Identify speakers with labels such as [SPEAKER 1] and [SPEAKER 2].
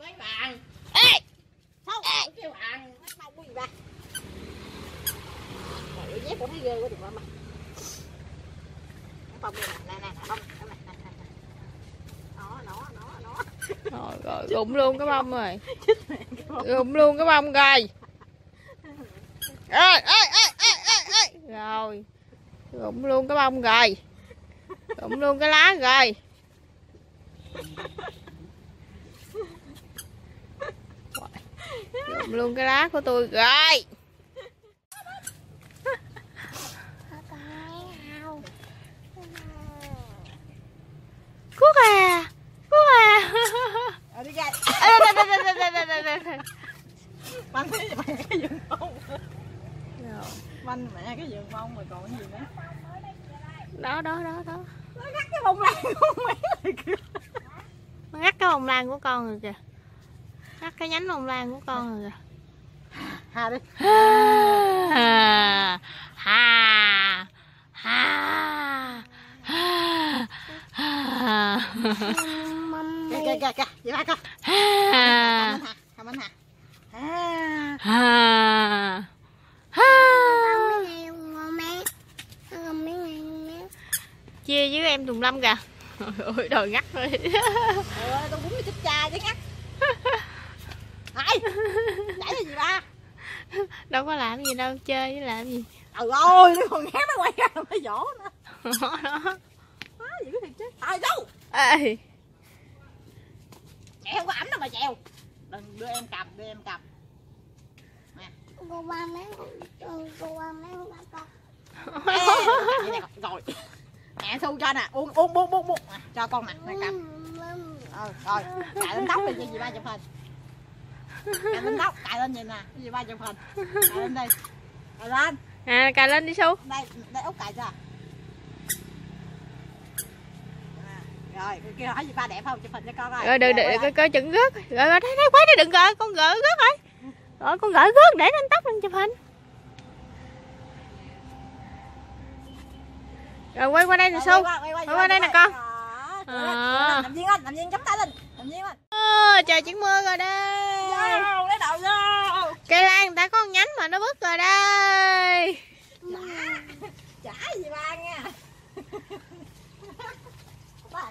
[SPEAKER 1] mấy bạn?
[SPEAKER 2] Ê!
[SPEAKER 1] Sao kêu bạn. Mau gì ba Trời dép cũng thấy ghê quá đừng mà bông đây nè nè nè bông. Nè nè nè nè nó nó nó nó.
[SPEAKER 2] Rồi rồi rụng luôn cái bông rồi rụng luôn cái bông rồi ê ê ê ê ê ê. Rồi rụng luôn cái bông rồi rụng luôn cái lá rồi Lụm luôn cái lá của tôi. Rồi. Cúc à. Cúc à.
[SPEAKER 1] Ờ, Bánh cái giường bông Bánh mẹ cái giường bông rồi còn cái gì nữa?
[SPEAKER 2] Đó đó đó đó.
[SPEAKER 1] Nó ngắt cái bông lan của mẹ rồi kìa.
[SPEAKER 2] Nó ngắt cái bông lan của con rồi kìa cắt cái nhánh lồng lan của con rồi
[SPEAKER 1] hà đi.
[SPEAKER 2] Hà hà hà
[SPEAKER 1] hà hà hà hà chị ba coi hà hà. Hà
[SPEAKER 2] hà hà chia với em tùm lum kìa. Ôi đời ngắt
[SPEAKER 1] rồi. Ôi tôi bún chích cha chứ ngắt.
[SPEAKER 2] đâu có làm gì đâu chơi với làm gì.
[SPEAKER 1] Trời ơi nó còn ngán nó quay ra nó vỗ nữa.
[SPEAKER 2] Đó đó.
[SPEAKER 1] Quá dữ thiệt chứ. Trời đâu
[SPEAKER 2] ê.
[SPEAKER 1] Mẹ không có ẩm đâu mà trèo đừng đưa em cầm đưa em cầm.
[SPEAKER 3] Cô ba mấy cô ba mấy ba
[SPEAKER 1] rồi. Mẹ thu cho nè. Uống uống uống uống uống. À, cho con nè nè cầm. Ờ rồi. Cài lên tóc đi cho dì ba chụp hình cài lên tóc cài lên vậy nè. Cho dì ba chụp hình cài lên đi cài lên.
[SPEAKER 2] À cài lên đi su
[SPEAKER 1] đây đây út cài cho. À, rồi cái kia hỏi dì ba đẹp không? Chụp hình cho con coi.
[SPEAKER 2] Rồi đừng đừng
[SPEAKER 1] quá
[SPEAKER 2] coi coi chừng rớt rồi rồi thấy thấy quái đi đừng gỡ con gỡ rớt rồi rồi con gỡ rớt để lên tóc lên chụp hình. Rồi quay qua đây nè
[SPEAKER 1] Rồi,
[SPEAKER 2] su
[SPEAKER 1] quay qua,
[SPEAKER 2] đây nè con.
[SPEAKER 1] Làm viên anh làm viên chấm tay lên làm viên anh
[SPEAKER 2] trời chuyển mưa rồi đây.
[SPEAKER 1] Vô lấy đầu vô.
[SPEAKER 2] Cây lan người ta có con nhánh mà nó bứt rồi đây.
[SPEAKER 1] Chả gì ba nha ba